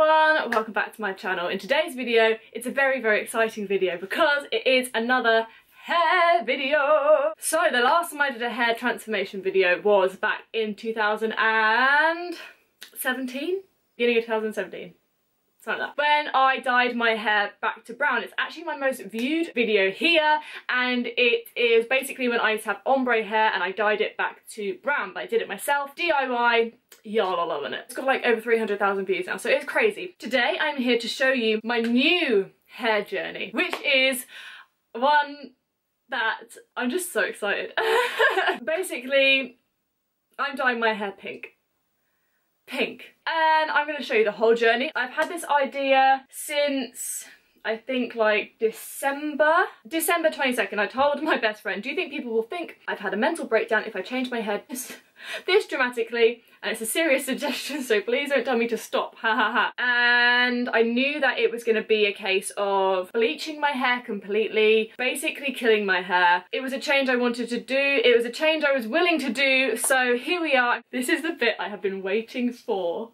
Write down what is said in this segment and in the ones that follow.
everyone, welcome back to my channel. In today's video, it's a very, very exciting video because it is another hair video. So the last time I did a hair transformation video was back in 2017, beginning of 2017 something like that. When I dyed my hair back to brown, it's actually my most viewed video here and it is basically when I used to have ombre hair and I dyed it back to brown but I did it myself, DIY, y'all are loving it. It's got like over 300,000 views now so it's crazy. Today I'm here to show you my new hair journey which is one that I'm just so excited. basically I'm dyeing my hair pink pink. And I'm going to show you the whole journey. I've had this idea since I think like December, December 22nd, I told my best friend, do you think people will think I've had a mental breakdown if I change my head this dramatically? And it's a serious suggestion so please don't tell me to stop ha ha ha. And I knew that it was going to be a case of bleaching my hair completely basically killing my hair. It was a change I wanted to do. It was a change I was willing to do. So here we are. This is the bit I have been waiting for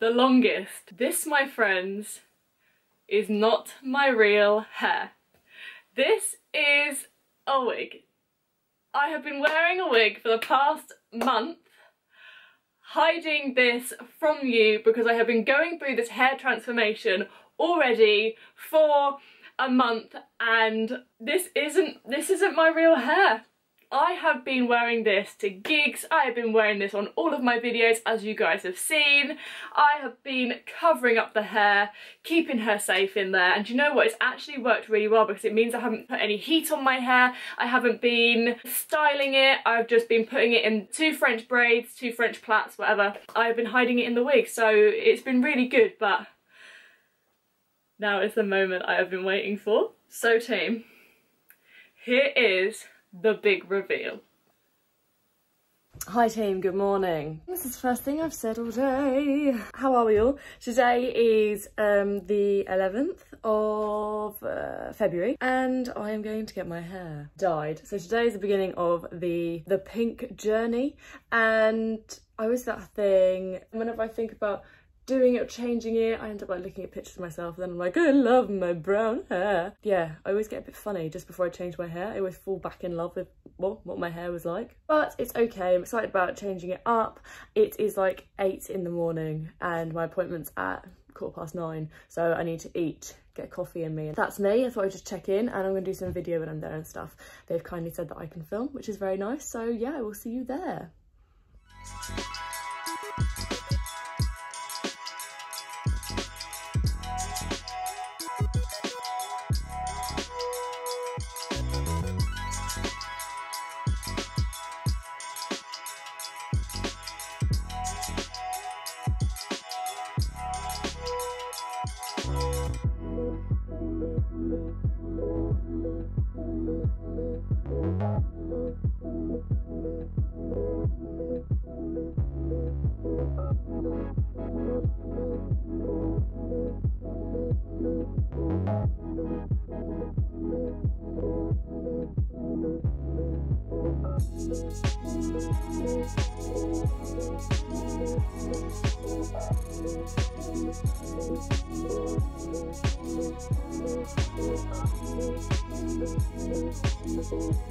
the longest. This my friends is not my real hair this is a wig I have been wearing a wig for the past month hiding this from you because I have been going through this hair transformation already for a month and this isn't this isn't my real hair. I have been wearing this to gigs, I have been wearing this on all of my videos as you guys have seen. I have been covering up the hair, keeping her safe in there and you know what, it's actually worked really well because it means I haven't put any heat on my hair, I haven't been styling it, I've just been putting it in two French braids, two French plaits, whatever. I've been hiding it in the wig so it's been really good but now is the moment I have been waiting for. So team, here is the big reveal. Hi team, good morning. This is the first thing I've said all day. How are we all? Today is um, the 11th of uh, February and I am going to get my hair dyed. So today is the beginning of the, the pink journey and I was that thing, whenever I think about doing it or changing it, I end up like looking at pictures of myself and then I'm like, I love my brown hair. Yeah, I always get a bit funny just before I change my hair. I always fall back in love with well, what my hair was like. But it's okay, I'm excited about changing it up. It is like eight in the morning and my appointment's at quarter past nine. So I need to eat, get coffee in me. That's me, I thought I'd just check in and I'm gonna do some video when I'm there and stuff. They've kindly said that I can film, which is very nice. So yeah, we'll see you there. Thank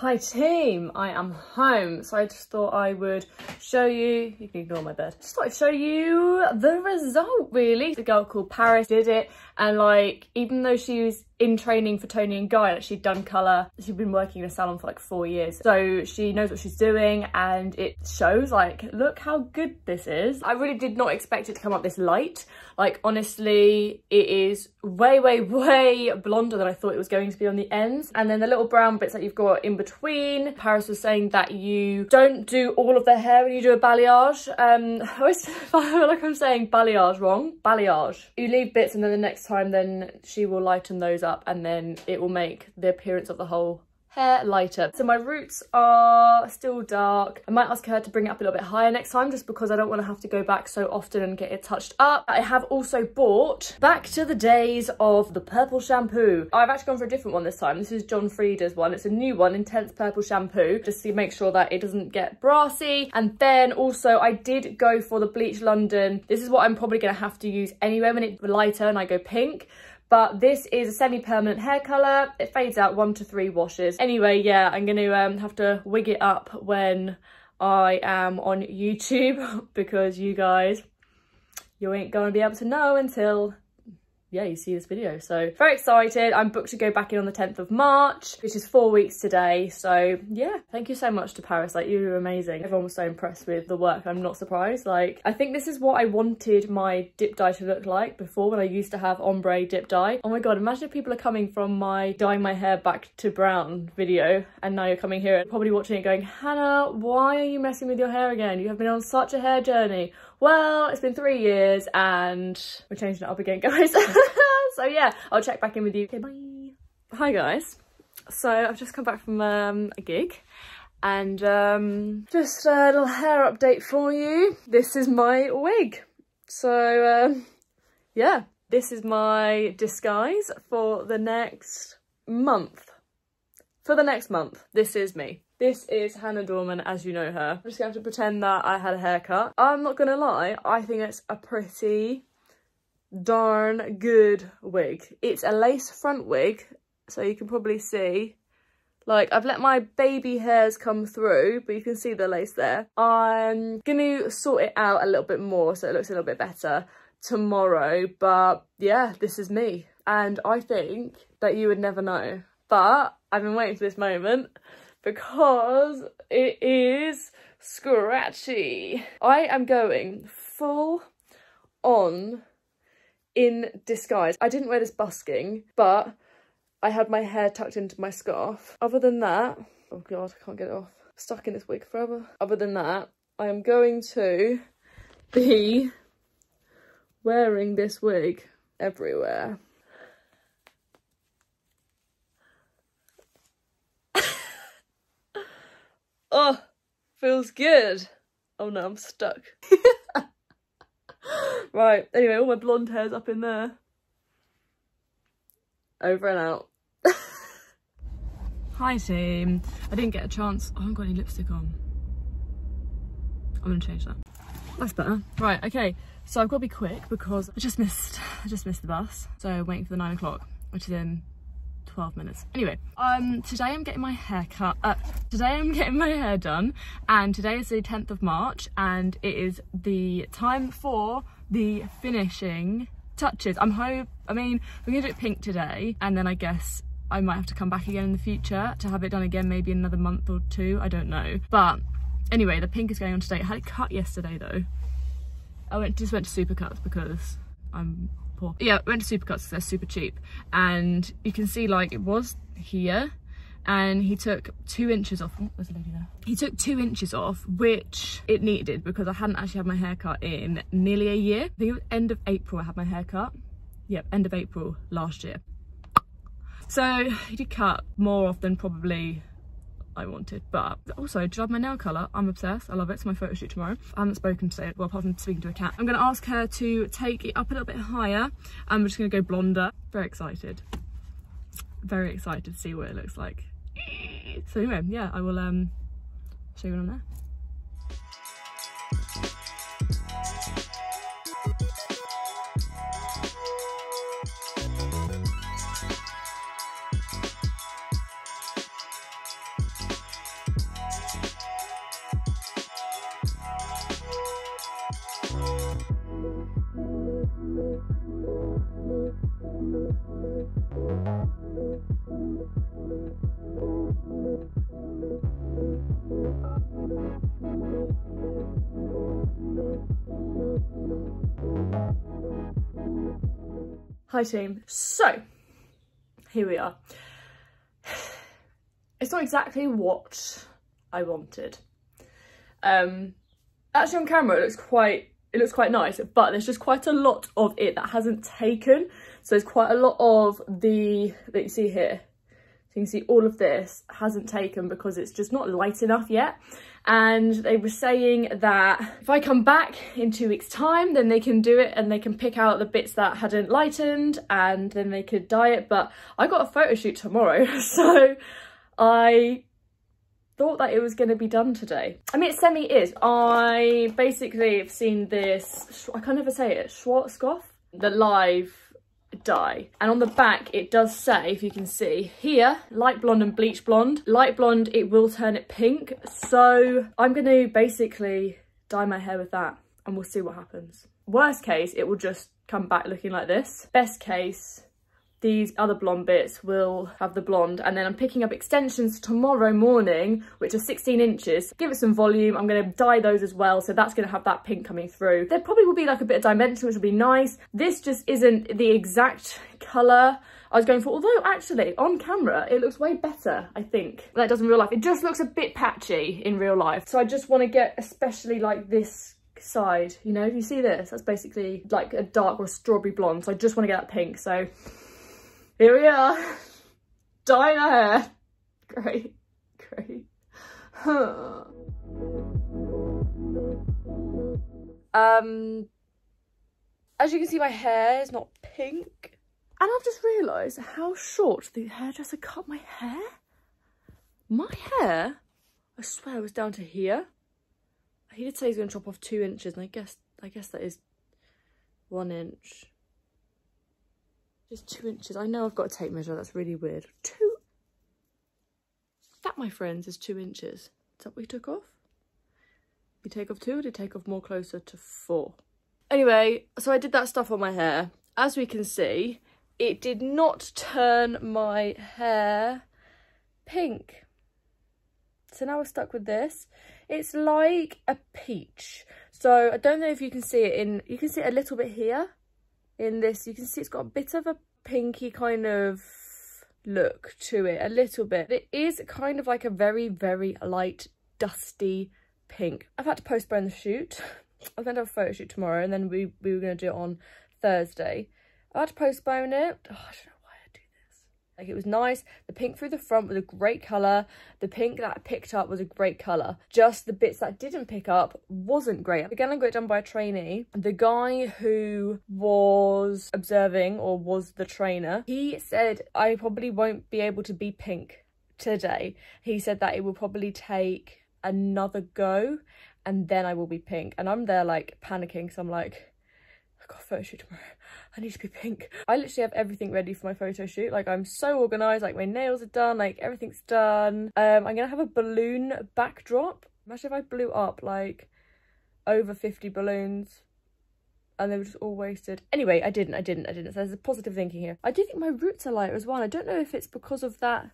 Hi team, I am home. So I just thought I would show you, you can ignore my bed, just thought I'd show you the result really. The girl called Paris did it and like, even though she was in training for Toni and Guy, like she'd done colour, she'd been working in a salon for like four years. So she knows what she's doing and it shows like, look how good this is. I really did not expect it to come up this light. Like honestly, it is way, way, way blonder than I thought it was going to be on the ends. And then the little brown bits that you've got in between. Paris was saying that you don't do all of the hair when you do a balayage. Um, I always feel like I'm saying balayage wrong. Balayage. You leave bits and then the next time then she will lighten those up up and then it will make the appearance of the whole hair lighter. So my roots are still dark. I might ask her to bring it up a little bit higher next time just because I don't want to have to go back so often and get it touched up. I have also bought back to the days of the purple shampoo. I've actually gone for a different one this time. This is John Frieda's one. It's a new one, Intense Purple Shampoo, just to make sure that it doesn't get brassy. And then also I did go for the Bleach London. This is what I'm probably going to have to use anyway when it's lighter and I go pink but this is a semi-permanent hair colour. It fades out one to three washes. Anyway, yeah, I'm to um, have to wig it up when I am on YouTube because you guys, you ain't to be able to know until yeah, you see this video. So very excited. I'm booked to go back in on the 10th of March, which is four weeks today. So yeah, thank you so much to Paris. Like you were amazing. Everyone was so impressed with the work. I'm not surprised. Like I think this is what I wanted my dip dye to look like before when I used to have ombre dip dye. Oh my God, imagine if people are coming from my dyeing my hair back to brown video and now you're coming here and probably watching it going, Hannah, why are you messing with your hair again? You have been on such a hair journey well, it's been three years and we're changing it up again, guys. so yeah, I'll check back in with you. Okay, bye. Hi guys. So I've just come back from um, a gig and um, just a little hair update for you. This is my wig. So um, yeah, this is my disguise for the next month. For the next month, this is me. This is Hannah Dorman as you know her. I'm just to have to pretend that I had a haircut. I'm not to lie, I think it's a pretty darn good wig. It's a lace front wig, so you can probably see like I've let my baby hairs come through but you can see the lace there i'm gonna sort it out a little bit more so it looks a little bit better tomorrow but yeah this is me and i think that you would never know but i've been waiting for this moment because it is scratchy. I am going full on in disguise. I didn't wear this busking, but I had my hair tucked into my scarf. Other than that, oh God, I can't get it off. Stuck in this wig forever. Other than that, I am going to be wearing this wig everywhere. Oh, feels good. Oh no, I'm stuck. right, anyway, all my blonde hair's up in there. Over and out. Hi team. I didn't get a chance. Oh, I haven't got any lipstick on. I'm gonna change that. That's better. Right, okay. So I've got to be quick because I just missed I just missed the bus. So I waiting for the nine o'clock, which is in 12 minutes. Anyway, um, today I'm getting my hair cut. Uh, today I'm getting my hair done and today is the 10th of March and it is the time for the finishing touches. I'm hope, I mean, we're gonna do it pink today and then I guess I might have to come back again in the future to have it done again maybe another month or two, I don't know. But anyway, the pink is going on today. I had it cut yesterday though. I went just went to Supercuts because I'm Yeah, went to Supercuts because they're super cheap. And you can see like it was here and he took two inches off. Oh, there's a lady there. He took two inches off, which it needed because I hadn't actually had my hair cut in nearly a year. I think it was end of April I had my hair cut. Yep, end of April last year. So he did cut more off than probably I wanted. But also, do you love my nail colour? I'm obsessed. I love it. It's my photo shoot tomorrow. I haven't spoken to it, well, apart from speaking to a cat. I'm going to ask her to take it up a little bit higher. I'm just going to go blonder. Very excited. Very excited to see what it looks like. So anyway, yeah, I will um show you when I'm there. Hi team. So, here we are. It's not exactly what I wanted. Um, actually on camera it looks quite, it looks quite nice, but there's just quite a lot of it that hasn't taken. So there's quite a lot of the, that you see here. So you can see all of this hasn't taken because it's just not light enough yet. And they were saying that if I come back in two weeks time, then they can do it and they can pick out the bits that hadn't lightened and then they could dye it. But I got a photo shoot tomorrow. So I thought that it was going to be done today. I mean, it semi is. I basically have seen this, I can't ever say it, Schwarzkopf, the live dye and on the back it does say if you can see here light blonde and bleach blonde. Light blonde it will turn it pink. So i'm to basically dye my hair with that and we'll see what happens. Worst case it will just come back looking like this. Best case these other blonde bits will have the blonde and then I'm picking up extensions tomorrow morning which are 16 inches. Give it some volume. I'm going to dye those as well so that's going to have that pink coming through. There probably will be like a bit of dimension which will be nice. This just isn't the exact colour I was going for although actually on camera it looks way better I think. That does in real life. It just looks a bit patchy in real life. So I just want to get especially like this side you know? If you see this? That's basically like a dark or a strawberry blonde so I just want to get that pink. So here we are. Dyeing our hair. Great, great. um, as you can see, my hair is not pink. And I've just realised how short the hairdresser cut my hair. My hair, I swear, was down to here. He did say he's going to chop off two inches, and I guess I guess that is one inch. Just two inches. I know I've got a tape measure. That's really weird. Two. That, my friends, is two inches. Is that what we took off? We take off two or did take off more closer to four? Anyway, so I did that stuff on my hair. As we can see, it did not turn my hair pink. So now we're stuck with this. It's like a peach. So I don't know if you can see it in, you can see it a little bit here in this. You can see it's got a bit of a pinky kind of look to it, a little bit. It is kind of like a very, very light, dusty pink. I've had to postpone the shoot. I was going to have a photo shoot tomorrow and then we, we were going to do it on Thursday. I had to postpone it. Oh, like it was nice. The pink through the front was a great colour. The pink that I picked up was a great colour. Just the bits that didn't pick up wasn't great. Again, I got it done by a trainee. The guy who was observing or was the trainer, he said, I probably won't be able to be pink today. He said that it will probably take another go and then I will be pink. And I'm there like panicking. So I'm like, got a photo shoot tomorrow. I need to be pink. I literally have everything ready for my photo shoot. Like I'm so organised, like my nails are done, like everything's done. Um, I'm gonna have a balloon backdrop. Imagine if I blew up like over 50 balloons and they were just all wasted. Anyway, I didn't, I didn't, I didn't. So there's a positive thinking here. I do think my roots are lighter as well. I don't know if it's because of that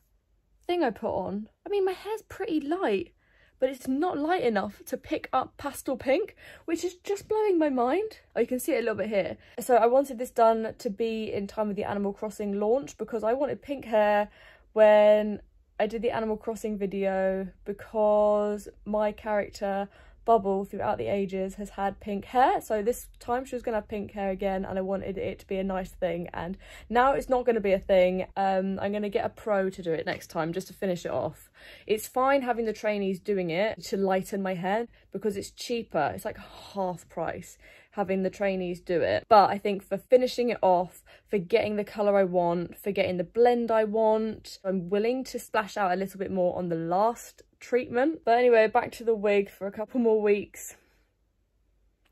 thing I put on. I mean, my hair's pretty light but it's not light enough to pick up pastel pink, which is just blowing my mind. Oh, you can see it a little bit here. So I wanted this done to be in time with the Animal Crossing launch because I wanted pink hair when I did the Animal Crossing video because my character Bubble throughout the ages has had pink hair. So this time she was gonna have pink hair again and I wanted it to be a nice thing. And now it's not gonna be a thing. Um I'm gonna get a pro to do it next time just to finish it off. It's fine having the trainees doing it to lighten my hair because it's cheaper. It's like half price having the trainees do it but I think for finishing it off for getting the colour I want for getting the blend I want I'm willing to splash out a little bit more on the last treatment. But anyway, back to the wig for a couple more weeks.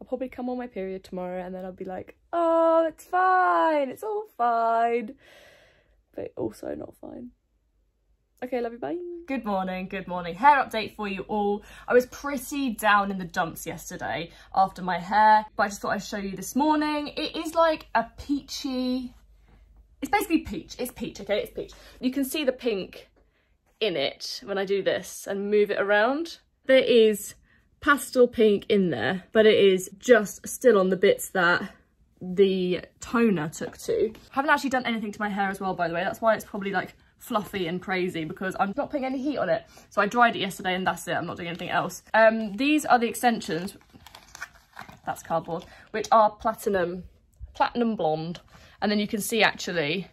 I'll probably come on my period tomorrow and then I'll be like, oh, it's fine, it's all fine. But also not fine. Okay, love you, bye. Good morning, good morning. Hair update for you all. I was pretty down in the dumps yesterday after my hair, but I just thought I'd show you this morning. It is like a peachy, it's basically peach, it's peach, okay, it's peach. You can see the pink in it when I do this and move it around. There is pastel pink in there, but it is just still on the bits that the toner took to. I haven't actually done anything to my hair as well, by the way. That's why it's probably like fluffy and crazy because I'm not putting any heat on it. So I dried it yesterday and that's it. I'm not doing anything else. Um, these are the extensions. That's cardboard, which are platinum, platinum blonde. And then you can see actually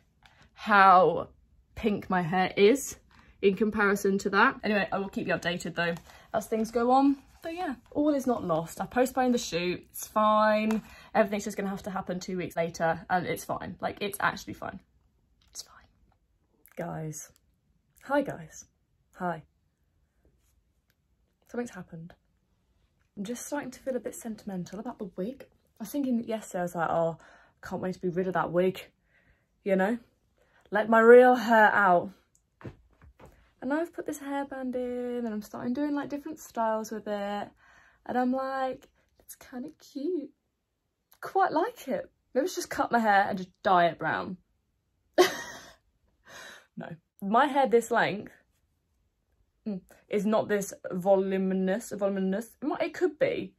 how pink my hair is in comparison to that. Anyway, I will keep you updated though as things go on. But yeah, all is not lost. I postponed the shoot, it's fine. Everything's just gonna have to happen two weeks later and it's fine. Like, it's actually fine. Guys. Hi guys. Hi. Something's happened. I'm just starting to feel a bit sentimental about the wig. I was thinking yesterday, I was like, oh, can't wait to be rid of that wig, you know? Let my real hair out. And I've put this hairband in and I'm starting doing like different styles with it. And I'm like, it's kind of cute. Quite like it. Maybe it's just cut my hair and just dye it brown. no. My hair this length mm, is not this voluminous, voluminous. It could be,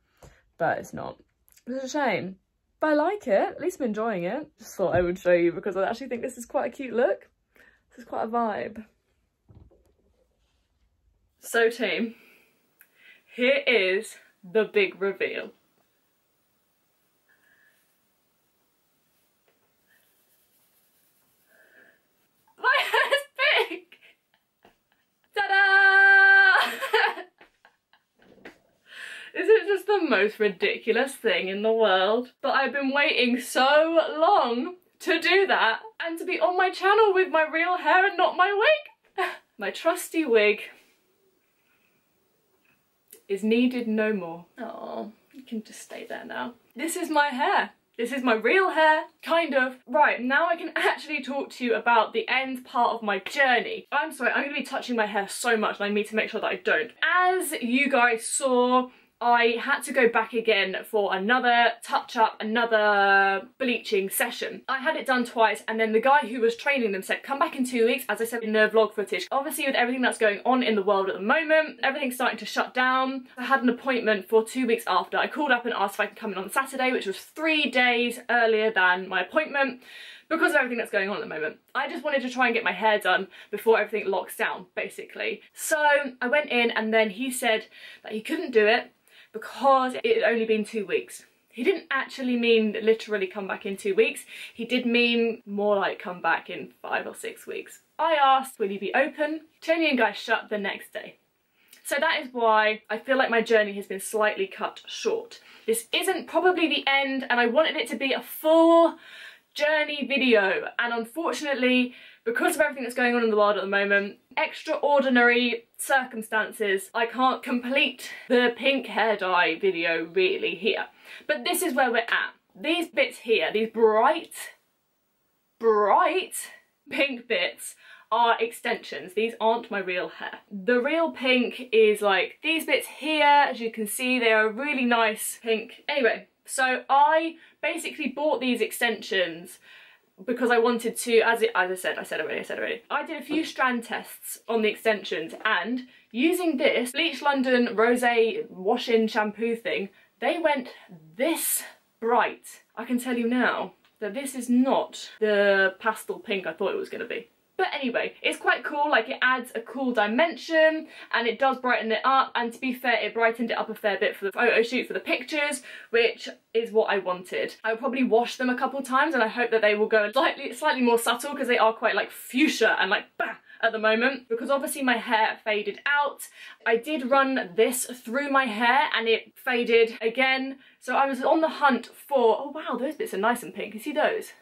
but it's not. It's a shame. But I like it. At least I'm enjoying it. Just thought I would show you because I actually think this is quite a cute look. This is quite a vibe. So team, here is the big reveal. My hair is big! Ta-da! This is just the most ridiculous thing in the world. But I've been waiting so long to do that and to be on my channel with my real hair and not my wig. my trusty wig is needed no more. Oh, you can just stay there now. This is my hair. This is my real hair, kind of. Right, now I can actually talk to you about the end part of my journey. I'm sorry, I'm going to be touching my hair so much and I need to make sure that I don't. As you guys saw I had to go back again for another touch up, another bleaching session. I had it done twice and then the guy who was training them said come back in two weeks as I said in the vlog footage. Obviously with everything that's going on in the world at the moment, everything's starting to shut down. I had an appointment for two weeks after. I called up and asked if I could come in on Saturday which was three days earlier than my appointment because of everything that's going on at the moment. I just wanted to try and get my hair done before everything locks down, basically. So I went in and then he said that he couldn't do it because it had only been two weeks. He didn't actually mean literally come back in two weeks. He did mean more like come back in five or six weeks. I asked, will you be open? Toni and Guy shut the next day. So that is why I feel like my journey has been slightly cut short. This isn't probably the end and I wanted it to be a full journey video and unfortunately because of everything that's going on in the world at the moment, extraordinary circumstances, I can't complete the pink hair dye video really here. But this is where we're at. These bits here, these bright, bright pink bits are extensions. These aren't my real hair. The real pink is like these bits here, as you can see, they are really nice pink. Anyway, so I basically bought these extensions because I wanted to, as, it, as I said, I said already, I said already, I did a few strand tests on the extensions and using this Bleach London Rose wash-in shampoo thing, they went this bright. I can tell you now that this is not the pastel pink I thought it was going to be. But anyway, it's quite cool, like it adds a cool dimension and it does brighten it up and to be fair it brightened it up a fair bit for the photo shoot for the pictures which is what I wanted. I will probably wash them a couple times and I hope that they will go slightly, slightly more subtle because they are quite like fuchsia and like bah, at the moment because obviously my hair faded out. I did run this through my hair and it faded again. So I was on the hunt for, oh wow, those bits are nice and pink. You see those?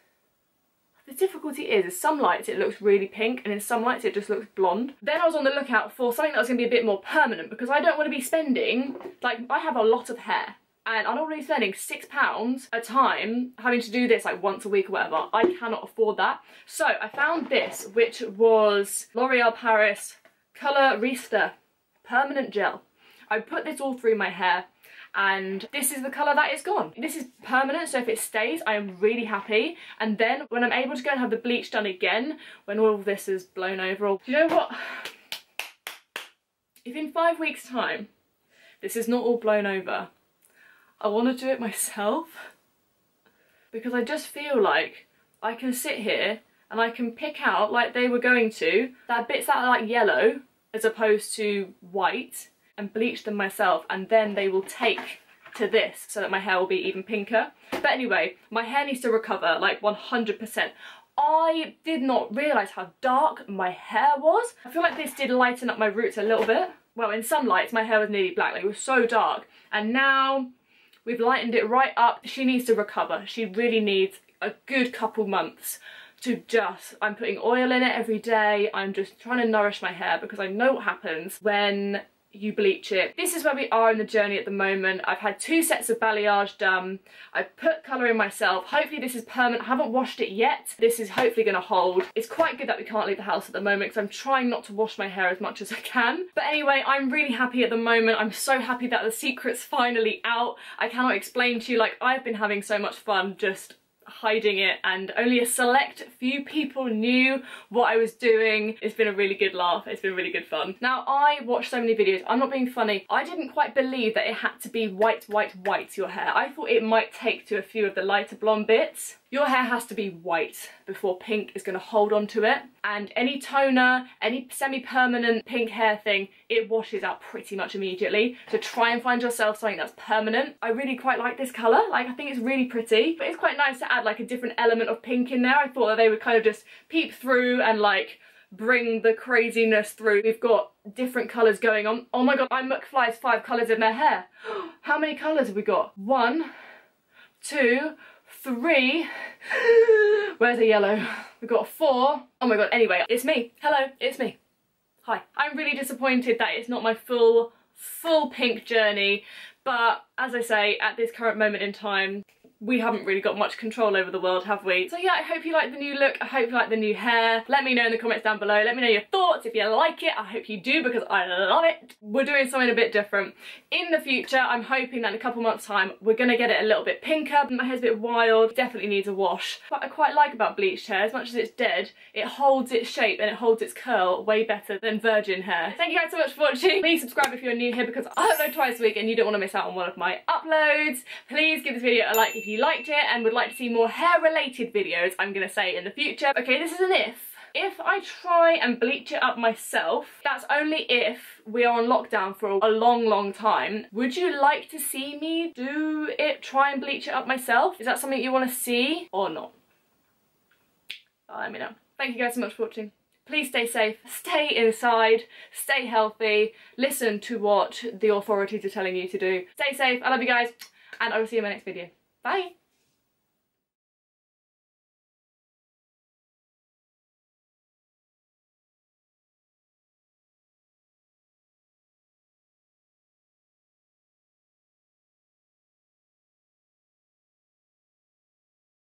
The difficulty is, in some lights it looks really pink and in some lights it just looks blonde. Then I was on the lookout for something that was going to be a bit more permanent because I don't want to be spending, like I have a lot of hair and I'm already spending six pounds a time having to do this like once a week or whatever. I cannot afford that. So I found this, which was L'Oreal Paris Colorista Permanent Gel. I put this all through my hair and this is the colour that is gone. This is permanent so if it stays I am really happy and then when I'm able to go and have the bleach done again when all of this is blown over do you know what? If in five weeks time this is not all blown over I want to do it myself because I just feel like I can sit here and I can pick out like they were going to that bits that are like yellow as opposed to white and bleach them myself and then they will take to this so that my hair will be even pinker. But anyway, my hair needs to recover like 100%. I did not realise how dark my hair was. I feel like this did lighten up my roots a little bit. Well, in some lights, my hair was nearly black. Like, it was so dark. And now we've lightened it right up. She needs to recover. She really needs a good couple months to just, I'm putting oil in it every day. I'm just trying to nourish my hair because I know what happens when you bleach it. This is where we are in the journey at the moment. I've had two sets of balayage done. I put colour in myself. Hopefully this is permanent. I haven't washed it yet. This is hopefully going to hold. It's quite good that we can't leave the house at the moment because I'm trying not to wash my hair as much as I can. But anyway, I'm really happy at the moment. I'm so happy that the secret's finally out. I cannot explain to you, like, I've been having so much fun just hiding it and only a select few people knew what I was doing. It's been a really good laugh. It's been really good fun. Now I watched so many videos. I'm not being funny. I didn't quite believe that it had to be white, white, white your hair. I thought it might take to a few of the lighter blonde bits. Your hair has to be white before pink is going to hold on to it. And any toner, any semi-permanent pink hair thing, it washes out pretty much immediately. So try and find yourself something that's permanent. I really quite like this colour. Like, I think it's really pretty. But it's quite nice to add like a different element of pink in there. I thought that they would kind of just peep through and like bring the craziness through. We've got different colours going on. Oh my god, I McFly's five colours in their hair. How many colours have we got? One, two, three. Where's the yellow? We've got four. Oh my god, anyway, it's me. Hello, it's me. Hi. I'm really disappointed that it's not my full, full pink journey, but as I say, at this current moment in time, we haven't really got much control over the world, have we? So yeah, I hope you like the new look. I hope you like the new hair. Let me know in the comments down below. Let me know your thoughts. If you like it, I hope you do because I love it. We're doing something a bit different. In the future, I'm hoping that in a couple months time, we're gonna get it a little bit pinker. My hair's a bit wild, definitely needs a wash. What I quite like about bleached hair, as much as it's dead, it holds its shape and it holds its curl way better than virgin hair. Thank you guys so much for watching. Please subscribe if you're new here because I upload twice a week and you don't wanna miss out on one of my uploads. Please give this video a like if you you liked it and would like to see more hair related videos, I'm to say in the future. Okay, this is an if. If I try and bleach it up myself, that's only if we are on lockdown for a long, long time. Would you like to see me do it, try and bleach it up myself? Is that something you want to see or not? Uh, let me know. Thank you guys so much for watching. Please stay safe, stay inside, stay healthy, listen to what the authorities are telling you to do. Stay safe, I love you guys, and I will see you in my next video. Bye!